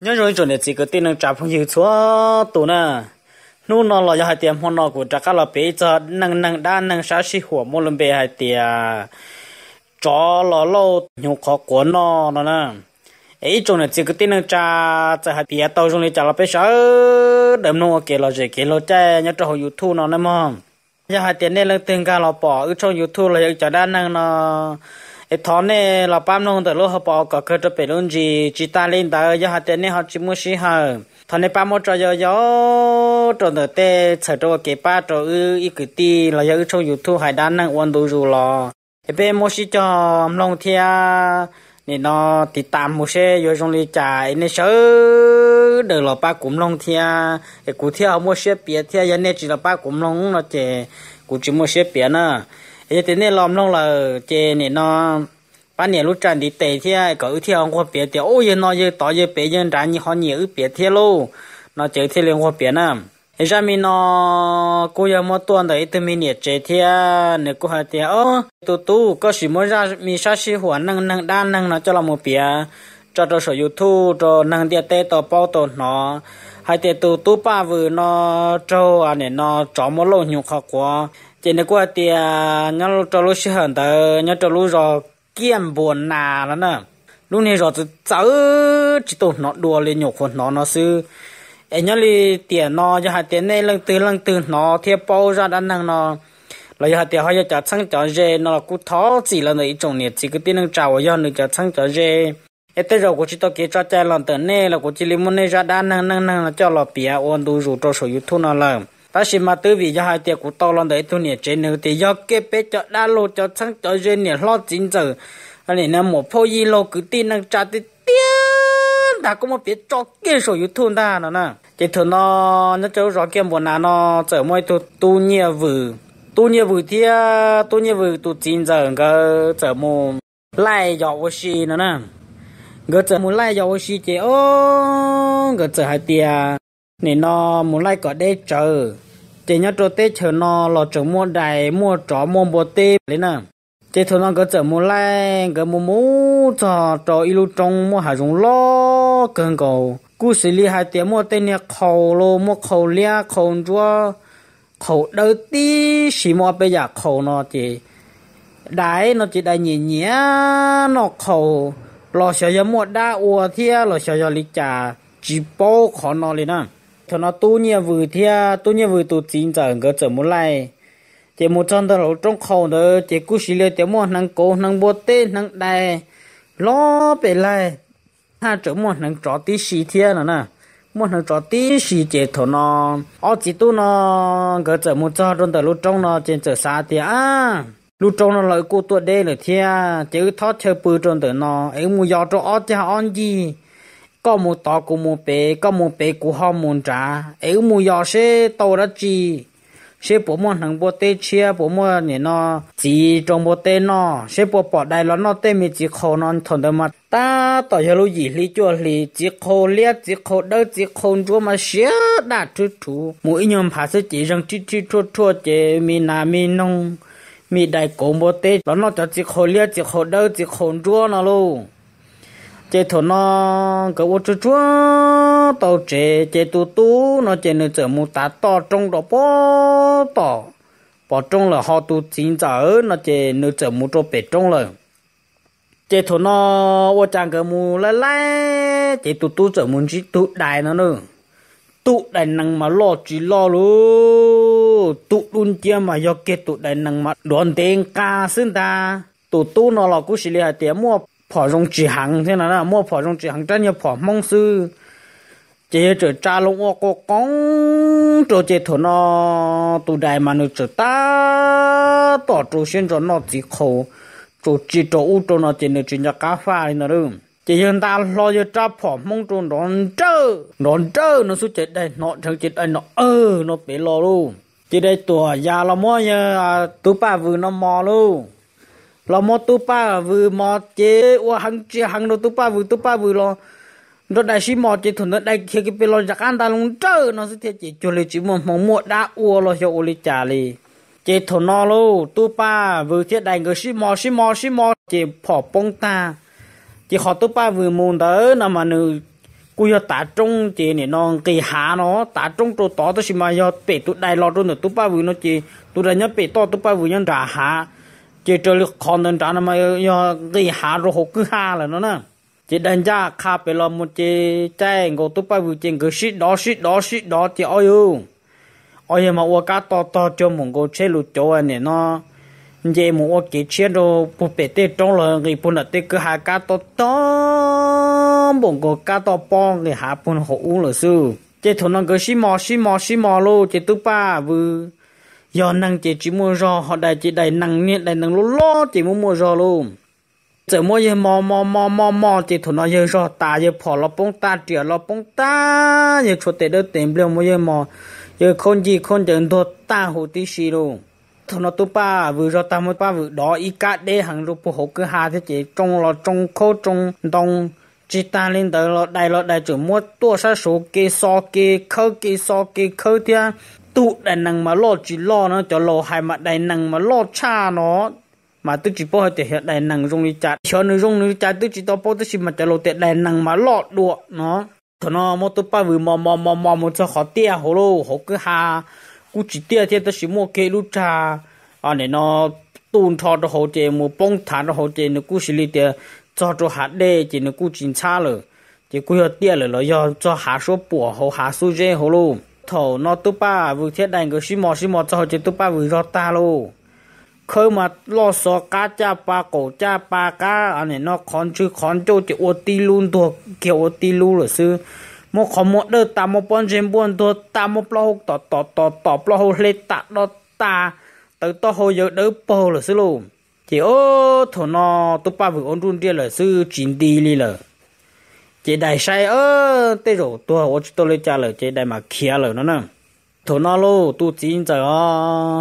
nhớ rồi, chỗ này chỉ có tiền là trả phong nhiều chúa tụ nè. Nu nó là hai tiền hoa nó của trả cả là bé cho năng năng đa năng sáng mua lên bé hai tiền cho là lâu nhiều khó của nó nó nè. Ấy chỗ này chỉ có tiền là trả cho hai tiền tàu trong này trả là bé sợ đầm nô kể là gì kể là chạy nhớ cho hồi youtube nó nè mà. Giờ hai tiền này là tiền cả là bỏ ở trong youtube là trả đa năng nó ấy thọ này là bám nông từ lúc họ bỏ cả cơ cho bể luôn gì chỉ ta lên đó giờ họ tên này họ chỉ mua xí hờ thọ này bám một trò giờ giờ trò từ tê chờ trò cái ba trò ư ít cái ti là giờ trong youtube hải đan năng quan đồ rồi lo. Ấy bên mua xí cho nông thia nè nó thì tạm một xe rồi trong lý trả nên sớ đời là ba cũng nông thia. E cái cụ thia mua xe bia thia giờ này chỉ là ba cũng nông nó chè cụ chỉ mua xe bia nữa ấy thế nên làm nông là chè này nó ban 年 lúc trần đi tệ thì có ưu thiên hoa biệt thì ôi nó giờ tỏ giờ bé dân tràn như họ nhiều ưu biệt luôn nó chơi thì liên hoa biệt nè thế ra mình nó cô giờ mà tuần đấy từ mình nhiệt chơi thì nếu cô hỏi thì ô tu tu có gì mới ra mình sao xí hoàn năng năng đa năng nó cho là một biệt cho cho dụng youtube cho năng địa tệ tàu bao tàu nó hai tiệt tu tu ba vừa nó cho anh này nó chó một lô nhiều khó quá chỉ nếu qua thì à, nhớ cho lúc xí hận tới, nhớ cho lúc rồi kiếm buồn nà đó nè. Lúc này rồi cháu chỉ tổ nó đùa lên nhục của nó nó sư em nhớ li tiền nó cho hạt tiền này lần từ lần từ nó thiệp bao ra đã năng nó. Là hai tiền họ cho sang cho dê, nó là cú thó chỉ là nơi trồng nhiệt chỉ cái tiền năng trào cho nơi cho sang cho dê. Em tới rồi của chỉ tao kia cho cha lần từ này là của chỉ limun này ra đã năng năng năng cho lọ bia ôn đủ rủ cho số youtube nó làm ta chỉ mà tư vị cho hai tiệc của tao lần đấy tôi nhớ trên nữa thì do cái bé cho đa lô, cho sáng, cho duyên nhớ lo chính giờ. Anh này nè một phô y lô, cứ tin năng trả thì tiền đã có một biết cho kê sổ yếu youtube ta nữa nè. Chỉ thường nó nó cháu rõ kia một nào nó trở môi tu tu nhẹ vừa tu nhẹ vừa thì tu nhẹ vừa tu chính giờ cái trở một lại dọ vô xì nữa nè. Cái trở một lại dọ vô xì chỉ ô cái trở hai tiệc nên nó muốn lại có để chờ. Chỉ nhớ cho tết chờ nó lo chờ mua đài, mua chó mua bò tê đấy nè. Chỉ thôi nó có chờ mua lại cứ mua mua cho cho ilu trong, mua hà dùng lo cần cầu. Cú xử lý hai tiếng, mua tên này khẩu lô, mua khẩu lia, khẩu chua khẩu đầu tí, xì mua bây giờ khẩu nó chỉ đài nó chỉ đài nhẹ nhẹ nó khẩu. Lo sợ giờ mua đa ua thia lo sợ giờ lý trả chỉ bố khó nó lên nè cho nó tu nhiều vừa thia, tu nhiều vừa tu chính giờ cái trở muốn lại. Chỉ một trăm tờ trong khẩu đó chỉ cú xí lên tiếng một năng cố, năng bố tê, năng đài. Lo về lại ha trở một năng trọ tí xí thia nữa nè. Một năng trọ tí xí chỉ thổ nó ở chỉ tu nó cái trở một trăm trong đó à, lúc trong nó trên trở xa thì à lúc trong nó lại cô tuổi đây là thia chỉ thoát chơi bự trong đó nó ấy mua gió cho ở cha on gì có một tọ của một bé có một bé của họ muốn trả. Ấy một giờ sẽ tàu ra chi sẽ bộ một thằng bộ tê chia bộ một này nó chỉ trong bộ tê nó sẽ bộ bỏ đại lo nó tê mi chỉ khô nó thằng đó mà ta tỏ cho lúc gì, lý chùa lý, chỉ khô liệt, chỉ khô đơ chỉ khô chúa mà xía đã chú chú mỗi nhóm phá sẽ chỉ rằng chi chi chua chua chỉ mi nà mi nông. Mi đại cổ bộ tê lo nó cho chỉ khô liệt, chỉ khô đơ chỉ khô chúa nó luôn chế thổ nó cái ô chú chúa tàu chế chế tu tu, nó chế nữa chở mu tá to trong đó bỏ to. Bỏ trong là họ tu chín giờ, nó chế nữa chở mu cho bể trong là. Chế thổ nó, ô chàng cái mu lại lại chế tu tu chở mu chỉ tu đại nó nữa tu đại năng mà lo chỉ lo luôn tu luôn chia mà do cái tu đại năng mà đoàn tiền ca xin ta. Tu tu nó là cú xử lý hạt tiền mua phỏ rong chỉ hàng thế nào là mua phỏ rong chỉ hàng chân nhà phỏ mong sư chế trở cha lông ô cô con trở chế thổ nó tụ đại mà nó trở ta tỏ trụ xuyên cho nó chỉ khổ trụ chỉ trụ u trụ nó chế nó chỉ nhà cá pha nó rồi chế hiện ta lo cho cha phỏ mong trụ đón trơ đón trơ nó xuất chết đây nó thằng chết đây nó ơ nó bị lo luôn chế đây tuổi già là mua nhà tụ ba vừa nó mò luôn lo mò tu pa vừa mò chế wa hăng chế hăng đồ tu pa vừa tu pa vừa lo. Nó đại sĩ mò chế thuần nó đại kia cái bên lo giặc ăn ta luôn trơ, nó sẽ thế chỉ cho lấy chỉ một mong mua đã uo lo cho ô li trả li chế thuần nó lo tu pa vừa thiết đại người sĩ mò sĩ mò sĩ mò. Chế phỏ bông ta chế họ tu pa vừa môn đó nằm mà nữ cú yo ta trung chỉ nè nó cái hạ nó ta trong chỗ to xí mà yo bể tụ đại lo rồi tụ ba vừa nó chỉ tụ đại nhá bể to tụ ba vừa nhân trả hạ chỉ cho lúc con đơn trả nó mà yo cái hạ rồi hộp cứ hạ là nó nè. Chỉ đánh giá khá bể lo một chỉ chạy ngô tụ ba vụ chỉ cứ shit đó shit đó shit đó chỉ ôi u ôi mà ua cá to to cho mong cô chế lụt chỗ anh này nó. Giờ một ua cái chế đồ bù bể tê trong là cái bù nợ tê cứ hạ cá to to mong cô cá to bong cái hạ bù hộ u là sư. Chế thằng nó cứ xí mò xí mò xí mò lô, chế tụ ba vừa do năng chỉ chỉ mua rò họ đại chỉ đại năng nhiệt đại năng lô lô chỉ mua mua rò luôn. Giờ mua gì mò mò mò mò mò chế thằng nó giờ rò ta giờ phò lò bông ta trẻ lò bông ta, giờ chuột tệ đỡ tiền bèo mua giờ mò. Giờ con gì con chẳng đốt ta hồ tí xì luôn. Thằng nó tu ba vừa rò ta mới ba vừa đó ý cả để hàng lúc phù hộ cứ hà thế chỉ trong là trong khô, trong đông. Chỉ ta lên tới là đại là đại chủ mua tua sa số, kê so, kê khơ, kê so, kê khơ thia tụ đại năng mà lo chỉ lo nó, cho lo hai mặt đại năng mà lo cha nó. Mà tôi chỉ bảo thể hiện đại năng dùng đi chặt cho nó dùng đi chặt tôi chỉ tao bảo tôi chỉ mà cho lo đại năng mà lo đùa nó. Thằng nó mua tôi ba vừa mò mò mò mò một cho họ tia hồ lô hồ cứ hà cú chỉ tia thì tôi chỉ mua kê lú cha à này nó tuôn thọ đó hồ chế mua bông thả đó hồ chế nó cú xử lý tiền cho cho hạt đê chỉ nó cú chính cha rồi chỉ cú hiệu tia rồi nó do cho hạt số bùa hồ hạt số dê hồ lô thổ nó tu ba vừa thiết đành cái xí mò xí mò cho họ chế ba vừa do ta lô. Khơi mà lo so cá cha pa, cổ cha pa cá à anh này nó con chứ con cho chỉ ô ti luôn thuộc, kiểu ô ti luôn rồi sư. Một khó một đợt ta một bọn trên buồn thôi ta một lo tỏ tỏ tỏ tỏ lo lê tạ đó ta từ to hồi giờ đỡ bồ rồi sư luôn chỉ ô, thổ nó tu ba vừa ôn run kia là sư, chín đi đi rồi chỉ đại sai ơ, tê rồi tôi tôi tôi lấy trả lời chỉ đại mà kia rồi nó nè. Thổ nó lô, tu chín giờ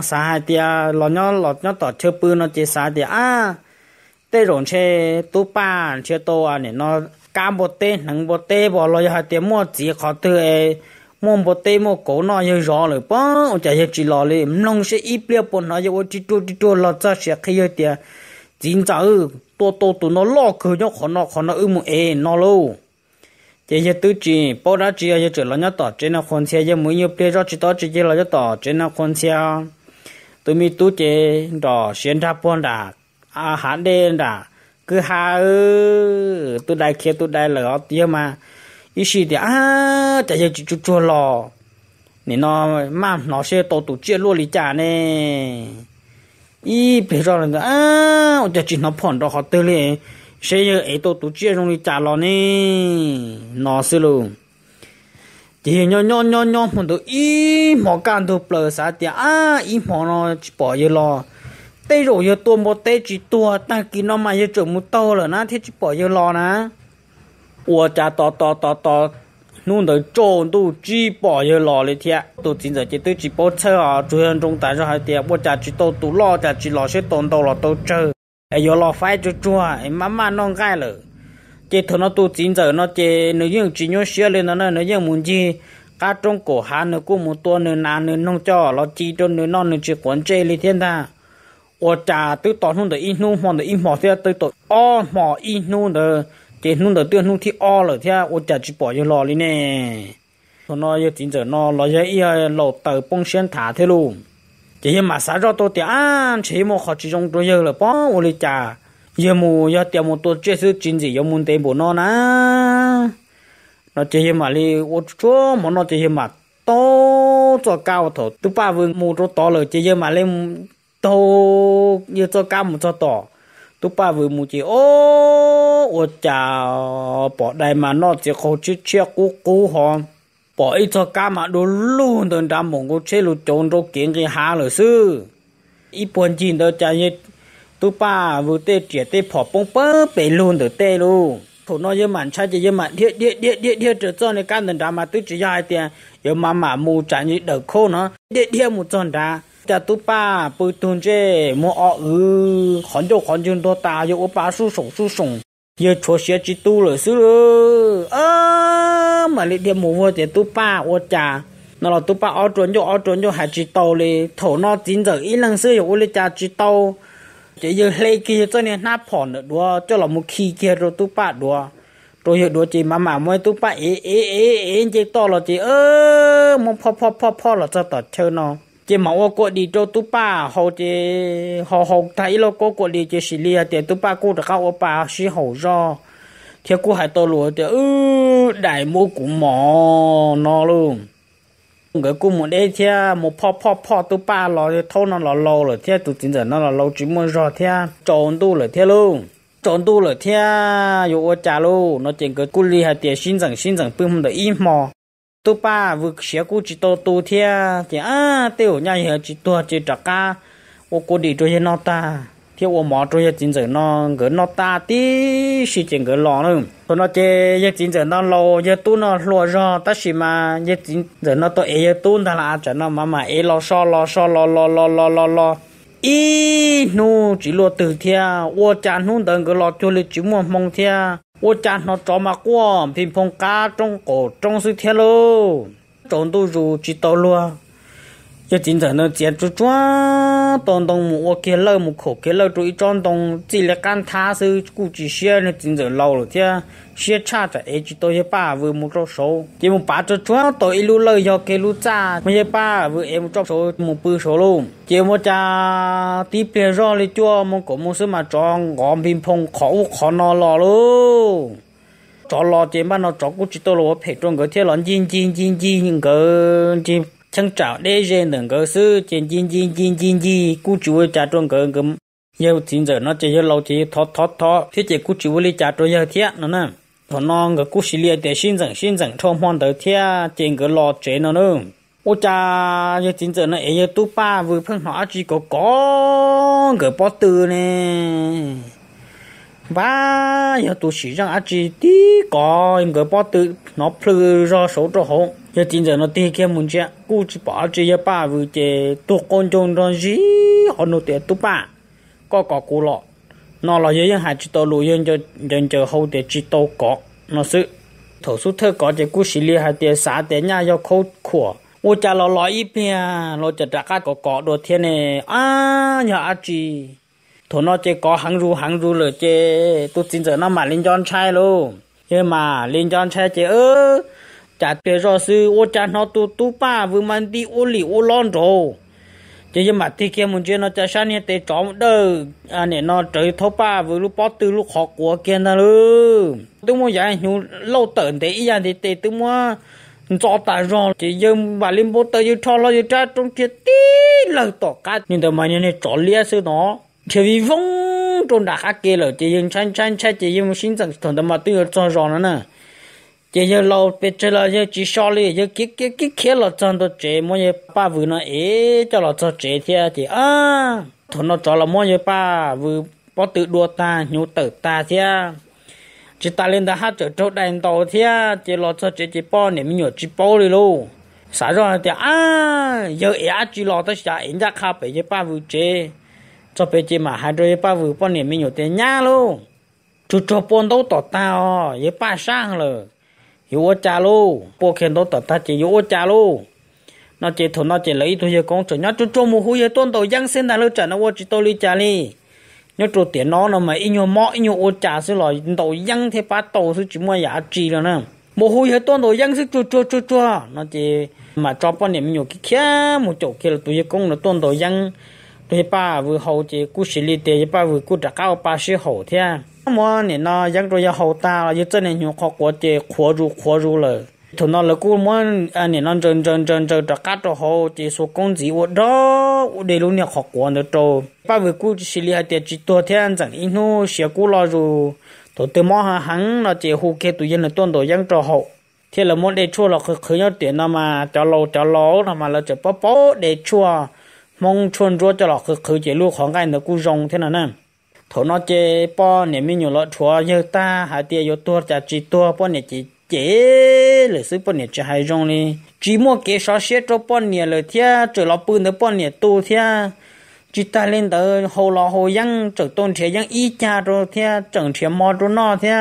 sa hai tia, lò nhó lò nhó tỏ chơi bự nó chỉ sa tia. À tê rồi chơi tu ba chơi tô à này nó cam bột tê, nắng bột tê bỏ lò hai tia, mua chỉ khó từ mua bột tê, mua cổ nó như rõ rồi bó ông chạy chỉ lò lên nông sẽ ít bia bột nó như chỉ tu chỉ tu lò xe sẽ khi tia. Chín giờ tô tô tụ nó lo cứ nhóc khó nó khó nó ư một ê, nó luôn chỉ giờ tôi chỉ bao ra chỉ giờ trở là nhớ tỏ trên là con xe giờ mới nhiều bia ra chỉ tỏ chỉ là nhớ tỏ trên là con xe tôi mi tu chế đỏ xuyên ra buồn đã à hạn đen đã cứ ha ư tôi đại kia tôi đại lỡ tía mà ý sĩ thì à chả giờ chỉ chút chua lò nên nó mà nó sẽ tổ tụ chia luôn lý trả nè ý bây giờ là à chả chỉ nó phòn đó họ tư liền sẽ như ấy tôi tổ chức trong đi trả lo nè. Nó xí luôn thì nhỏ nhỏ nhỏ nhỏ mình tôi ý mỏ can tôi bờ sa thì à ý mỏ nó bỏ vô lo tây rồi vô tôi một tây chỉ tua. Ta kí nó mà vô chỗ một tô rồi nãy thì chỉ bỏ vô lo na ủa cha to to to to. Nung tới chỗ tôi chỉ bỏ vô lo เลย thiệt tôi chính giờ chỉ tôi chỉ bỏ chơi à chủ nhân trong tại sao hay thiệt bỏ cha chỉ tôi tôi lo cha chỉ lo sẽ tồn tồn là tôi chơi ai giờ lo phải cho chua. Ai má má non gai lờ chế thằng nó tu chín giờ, nó chế nó như chỉ nhớ xưa lên nó nó như muốn gì cá trong cổ hà nó cũng một tua nó nà nó nông cho, nó chỉ cho nó non nó chỉ quản chế lên thiên ta ở trà tự tỏ không được in nu hoặc được in mỏ thì tự tỏ o mỏ in nu được chế nu được tiêu nu thì o rồi thì ở trà chỉ bỏ vô lò lên nè. Thằng nó giờ chín giờ, nó lo giờ yêu lo tờ bông sen thả thế luôn chỉ mà xã cho tôi tiền chỉ một họ chỉ trong tôi giờ là bao ô lì trà giờ mù giờ tiệm một tôi chơi sự chính gì giờ muốn tiền bộ nó nè nó chỉ mà li ô chúa mà nó chỉ mà to cho cao thổ tôi ba vương mù cho to rồi chỉ mà lên to giờ cho cao một cho to tôi ba vương mù chỉ ô ô chà bỏ đây mà nó chỉ không chỉ chia cú cú hòn bỏ ít cho cá mà đồ luôn đơn đam mong có chế lụt trốn rồi kiến cái hà lửa sư. Ít buồn chín đó chả như tu ba vừa tê trẻ tê phỏ bông bơ bể luôn được tê luôn. Thủ nó như mặn cha chỉ như mặn thiệt thiệt thiệt thiệt thiệt trở cho này cá đơn đam mà tôi chỉ dài tiền. Giờ mà mà mù chả như đỡ khô nó. Thiệt thiệt một tròn đá. Cha tu ba bự tuần chế mua ọ ư. Khẩn cho khẩn chân to ta giờ ba su sủng su sủng. Giờ chúa sẽ chỉ tu rồi sư ơ! Mà lì điểm mù vô thì tu ba ô cha nó là tu ba ô chuẩn cho ô chuẩn cho hai chỉ tàu lì thổ nó chín giờ ít lần xưa ô lì cha chỉ tàu chỉ giờ lấy kia cho nên nắp phòn được đua cho là một khi kia rồi tu ba đua rồi hiểu đùa chỉ mà mà mới tu ba ế ế ế ế chỉ to là chỉ ơ mong phò phò phò phò là cho tọt chơi nó chỉ mà ô cô đi cho tu ba họ chỉ họ họ thấy lo cô cô đi chỉ xử lý thì tu ba cô được cao ô ba xí hậu do thì cô hãy tôi lúa thì ừ đại mô cũng mò nó luôn. Cái cô muốn đây thì một pho pho pho tôi ba lò thì thâu nó lò lâu rồi thì tôi chính giờ nó lò lâu chỉ muốn rồi thì trộn tôi rồi thì luôn. Trộn tôi rồi thì dù ở trả luôn nó chỉ cái cô li hai tiền xin rằng xin rằng bưng được ít mò. Tôi ba vừa xé cô chỉ tôi tôi thì thì à tiểu nhảy hết chỉ tôi chỉ trả ca. Ô, cô đi cho nó ta thì ô mỏ trôi chính giờ nó gỡ nó ta tí xí chèn gỡ lò nữa còn nó chê giờ chính giờ nó lò giờ tu nó lò ra ta xí mà giờ chính giờ nó tôi ấy giờ tu ta là cho nó mà mà ấy lò so lò so lò lò lò lò lò lò ý nu chỉ lò từ thia ô cha hun đừng gỡ lò cho lịch chỉ muốn mong thia ô cha nó cho mà qua phim phong cá trong cổ trong sự thia lô trốn tu dù chỉ tao luôn giờ chính giờ nó chỉ chú chúa tông một kia lâu một khổ cái lâu chú trong tông chỉ là can tha sư cụ chỉ xe nó chính giờ lâu rồi thế xe cha cho ấy chỉ tôi ba vừa một chỗ số chỉ một ba chỗ chúa tôi lu lời cho cái lu cha mấy ba vừa em một chỗ số một bự số luôn chỉ một cha tiếp tiền rồi thì chúa một cổ một số mà cho ngọn bình phong khó khó nó lò luôn cho lo chỉ mà nó cho cụ chỉ tôi lo phải trong cái thế là chín chín chín chín cái chẳng chào để gen đừng có sư trên chín chín chín chín chín cú chú cha trong cơ ngấm yêu chín giờ nó chơi lâu thì thót thót thót, thế chỉ cú chú lý cha trong yêu thiệt nó nè. Thằng non cái cú xí lia để xin rằng xin rằng trong hoàn tới thiệt trên cái lò chế nó nữa ô cha yêu chín giờ nó ấy tu ba vừa phân hóa chỉ có có cái bó từ nè. Ba yêu tu sĩ rằng chỉ tí có cái bó từ nó phơi ra số cho hồng giờ chính giờ nó tiếc kia muốn chơi cú chỉ bỏ chơi giờ ba vừa chơi tu con trông đó gì họ nói tiếc tu ba có có cú lọ. Nó là giờ giờ hai chỉ tàu lùi giờ giờ giờ giờ hậu tiếc chỉ tàu có nó sự, thổ số thơ có chơi cú xí li hai tiếc xả tiếc nhà giờ khâu khủa. Ô cha lo lo ít bia lo chặt ra cát có có đồ thiên này à nhà à chị thổ nó chơi có hàng ru hàng ru rồi chơi tôi chính giờ nó mà lên chọn trai luôn nhưng mà, lên chọn trai chơi ơ chả tiền rõ sư ô cha nó tu tu ba vừa mang đi ô lì ô lon rồi. Chỉ nhưng mà thì kia muốn chơi nó chả sáng nhé tê chó một đời. À nè, nó trời thâu ba vừa lúc bó từ lúc họ của kia nó lư. Tôi muốn giải nhu lâu tận tê ý thì tê tôi muốn cho ta rõ, chỉ nhưng bà lên bố tờ như cho lo như cha trong kia tí lần tỏ cá nhưng mà mà này chó lia sư nó. Chỉ vì vong trong đã khác kia rồi chỉ dùng chăn chăn chăn chỉ dùng sinh sản thằng mà tôi cho rõ nó nè chỉ giờ lâu bây giờ là giờ chỉ sau đi giờ cái cái cái kia là chân đó chế mỗi giờ ba vừa nó ế cho là cho chế thì thì à thôi nó cho là mỗi giờ ba vừa bỏ tự đua ta nhu tự ta thì chỉ ta lên đã hát trở trâu đèn tàu thì chỉ là à, cho chế chỉ bỏ niệm mình chỉ bỏ đi luôn sao rồi thì à giờ ế chỉ lo tới sao ế ra khá bây giờ ba vừa chế cho bé giờ mà hai đôi ba vừa bao niệm mình thì tiền nhá luôn chú cho bốn đâu tỏ tao giờ ba sang rồi yếu cha lô bộ khen đó tận ta chỉ yếu cha lô nó chỉ thằng nó chỉ lấy thôi giờ con trở nhá chú cho một giờ tuần đầu giang sen đã lỡ trả, nó vô chỉ tôi đi trả đi nhớ cho tiền nó nó mà in nhiều mọ in nhiều ô trả sẽ là đầu giang thế ba đầu sẽ chỉ mua giả trị rồi nè. Một giờ tuần đầu giang sẽ cho cho cho cho nó chỉ mà cho bao niệm nhiều cái kia một chỗ kia là tôi giờ con nó tuần đầu giang. Tôi ba vừa hậu chỉ cú xử lý tiền ba vừa cú trả cao, ba mươi hậu thế à mua nè nó giang rồi hậu ta là chân này nhiều khó quá chỉ khó ru khó ru rồi thằng nó là cú mua anh nè nó chân chân chân chân trả cao cho hậu chỉ số công gì ở đó để luôn nè khó quá nữa rồi ba vừa cú xử lý tiền chỉ ตัว thế thiên chẳng in nó sẽ cú lo rồi tôi mua hàng hắn là chỉ hù kia tụi dân là tuân tổ giang cho hậu thế là muốn để chua là khởi khởi nhau tiền nó mà cho lâu cho lâu nó mà là chỉ bó bó để chua mong chuồn chúa cho là khởi khởi chế lu khoảng cái nó cú rong thế nào nè thổ nó chế po nè mi nhiều lọ chúa như ta hà tia yo tua chả chỉ tua po nè chỉ chế lệ sư po nè chỉ hai rong đi chỉ mua kế sao xe cho po nè lời thia trở lọ bự nữa po nè tu thia chỉ ta lên tới hồ lọ hồ yang trở tôn thế yang y cha rồi thia chẳng thia mò rồi nó thia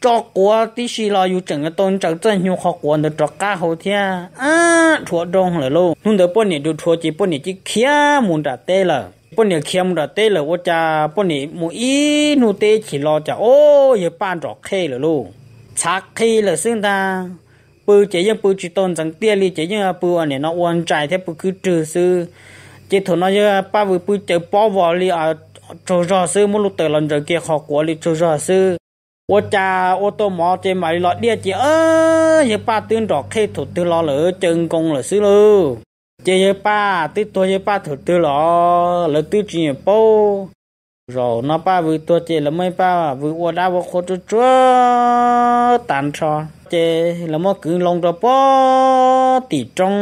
cho quá tí xì lo yu chẳng cái tôn chẳng chân hiu khó quá được cho cá hồ thia à thua đông là luôn nhưng được po nè được thua chỉ po nè chỉ kia muốn trả tê là bọn nè khiêm ra tê là vô cha bọn nè mù ý nu tê chỉ lo cha ô, giờ ban rõ khê là luôn chắc khê là xương ta. Bự chế chỉ tôn, chẳng tia li chế nhưng bự anh nó quan trái thế, bự cứ trừ sư chế thổ nó giờ ba vừa bự chế bỏ vào li à trừ ra sư một lúc tới lần rồi kia quá li trừ ra sư ô cha, ô tô mò chế mày lọt đĩa chế ơ giờ ba tuyên rõ khê thủ lo lỡ chân công là sư luôn chế chế ba tí tôi chế ba thử tư lọ là tư chỉ bố. Rồi, nó ba vừa tôi chế là mấy ba, vừa qua đã vô khô chúa chúa tàn cho chế là mất cứ lông đó bó tỷ trong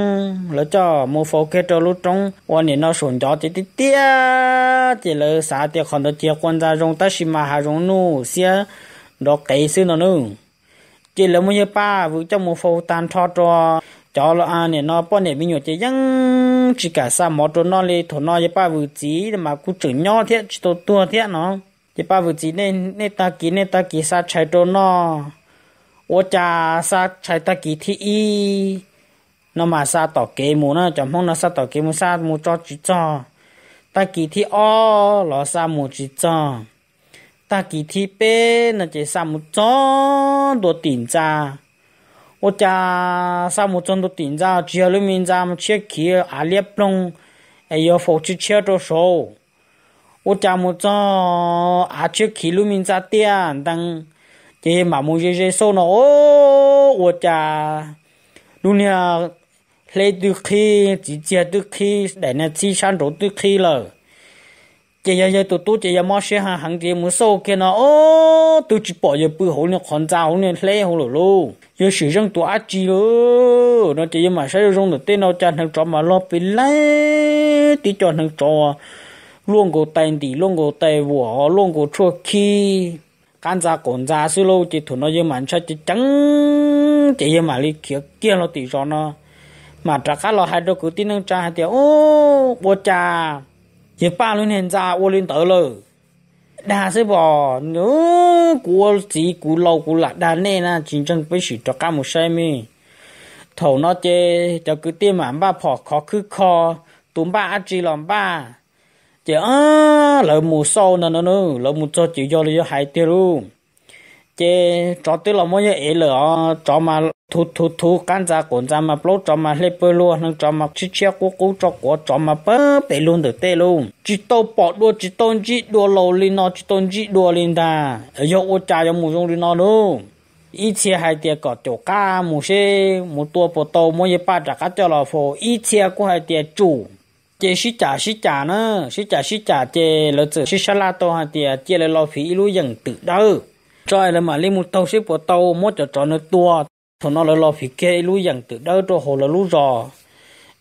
là cho một phô kết cho lúc trong qua nè nó sổn cho chế tí tía. Chế là xã tiệc còn đó chế quân gia rong ta xì mà hà rong nụ xia đó cái xưa nó nữa chế là mấy ba vừa cho một phô tàn cho cho cho lo anh này nó bọn này mình nhớ chỉ những chỉ cả sa mỏ cho nó lên thổ nó chỉ ba vừa chỉ mà cũng chừng nhỏ thế chỉ tổ tua thế nó chỉ ba vừa chỉ nên nên ta kí nên ta kí sa chạy cho nó ô cha sa chạy ta kí thì y nó mà sa tỏ kế mù nó chẳng mong nó sa tỏ kế mù sa mù cho chỉ cho. Ta kí thì o, lo sa mù chỉ cho. Ta kí thi bê nó chỉ sa mù chó đồ tiền ra ô cha sa một chó đồ tiền ra chỉ là mình ra một chiếc kia à liệp lông ấy yêu phụ chỉ chia cho số. Ô cha một chó à chiếc kia lúc mình ra tiền đang chỉ mà một cái cái số nó. Ô ô cha lúc này lấy từ khi, chỉ chia từ khi, để nó chi sản đồ từ khi rồi chị giờ giờ tụi tôi chị giờ mua xe hàng hàng chị mua sâu kia nó ô tôi chỉ bỏ giờ bự hậu nó còn giàu hậu nó lấy lỗ luôn giờ sử dụng tụi ác chi luôn nó chị giờ mà sử dụng được tên nó chăn thằng trọ mà lo bị lấy tí cho thằng trọ luôn cổ tay đi luôn cổ tay vua luôn cổ chua khi. Can ra còn ra xí lâu chị thủ nó giờ mà chơi chị trắng. Chị giờ mà đi kia kia nó tí cho nó. Mà trả cá lo hai đôi cứ tin nó trả hai tiền ô, bố cha chỉ ba luôn hiện ra, ô lên tới rồi đa sẽ bỏ nữa của chỉ của lâu của lạc. Đa nên là chính chân với sự cho cả một sai mi. Thầu nó chê, cho cứ tiêm mà ba phò khó cứ khó tụm ba chỉ làm ba. Chỉ à lỡ mù sâu nè nè nè lỡ mù cho chỉ do lý do hai tiêu luôn chế cho tới là mỗi cái lửa cho mà thu thu thu can ra cuốn ra mà bố cho mà lấy bơ luôn nâng cho mà chi chia cố cố cho cố cho mà bơ bể luôn được tê luôn. Chỉ tô bỏ đua chỉ tao chỉ đua lâu lên nó chỉ tao chỉ đua lên ta ở chỗ ô cha cho mua dùng lên nó luôn. Ít chia hai tiệt có chỗ cá mua xe mua tua bộ tàu mỗi gì ba trả cá cho lò phô ít chia cũng hai tiệt chủ. Chế sĩ trả sĩ trả nữa sĩ trả sĩ trả chế lợi tự sĩ salad tô hai tiệt chế lợi lò phí lưu dần tự đâu cho là mà lấy một tàu ship của tàu mốt cho cho nó tua. Thì nó là lo phi kê lũ dần từ đâu cho hồ là lũ rò.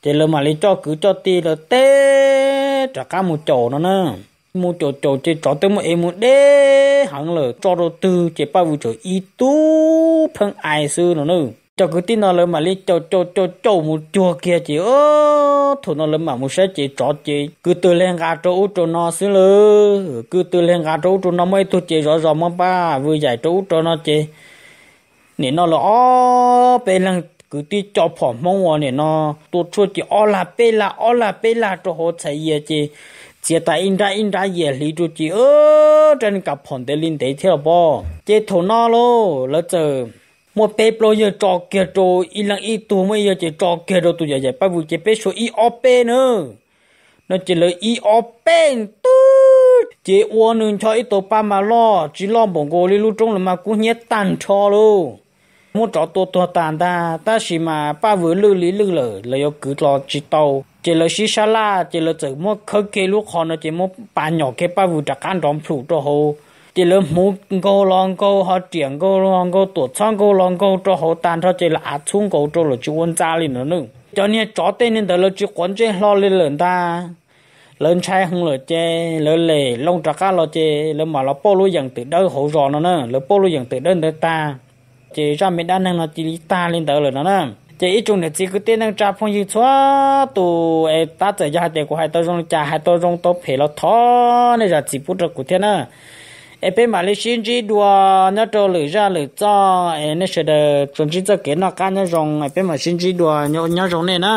Chỉ là mà lấy cho, cứ cho ti là tê, trả cá một chỗ nó nè. Một chỗ chỗ chỉ cho tới một em một đế hẳn là cho đầu tư, chỉ bao vụ chỗ y tú, phân ai sư nó nữa cho cứ tin nó lớn mà lấy cho cho cho cho một chùa kia chỉ ơ, thủ nó lớn mà một sẽ chỉ cho chỉ cứ từ lên gà chỗ chỗ nó xứ lơ cứ từ lên gà chỗ chỗ nó mới tôi chỉ rõ rõ mà ba. Vừa giải chỗ chỗ nó chỉ nè nó là ó, bê lăng, cứ đi cho phỏ mong hoa nè nó. Tôi cho chỉ ó là bê là, ó là bê là cho họ chạy gì chị. Chỉ ta in ra in ra gì lý chú chỉ ơ, trên cặp phòn để linh để theo bò. Chế thổ nó lô, lỡ chờ một bê blo giờ cho kia cho in lăng in tu mới giờ chỉ cho kia rồi tụi giờ giờ bắt buộc chỉ bê số i ó bê nữa. Nó chỉ là i ó bê tu chỉ uo nương cho ít tổ ba mà lo, chỉ lo bổng gồ đi lúc trong là mà cũng nhét tàn cho luôn mua trọ tổ tổ tàn ta ta chỉ mà ba vừa lư lý lư lờ là yêu cứ lo chỉ tàu. Chỉ là xí sa la, chỉ là chỉ mua khơi kê lúc họ nó chỉ mua ba nhỏ cái ba vừa đặt ăn đòn phụ cho hồ chỉ lớn mua cô long cô họ chuyển cô long cô tổ sang cô long cô cho họ tan cho chỉ là chung xuống câu cho là chú quân gia lên nữa nữa cho nên chó tên nên là chú quân chơi lo lên lớn ta. Lớn trai không là chê lớn lề, lông trà cá lo chê lớn mà lo bô lu dần từ đâu hỗ trợ nó nữa lên bô lu dần từ đơn để ta. Chỉ ra mình đang năng nó chỉ ta lên tới rồi nó nữa chỉ ít chung để chỉ cứ tên năng trả phong như xóa tụ em ta tự ra để của hai tôi rong trả hai tôi rong tao phải lo thó, nên là chỉ phút được của thế nữa em bên mà lấy xin chỉ đùa, nó cho lử ra lử cho em nó sẽ được chuẩn chỉ cho cái nó cá nó rong em bên mà xin chỉ đùa nhau nhau rong này nè.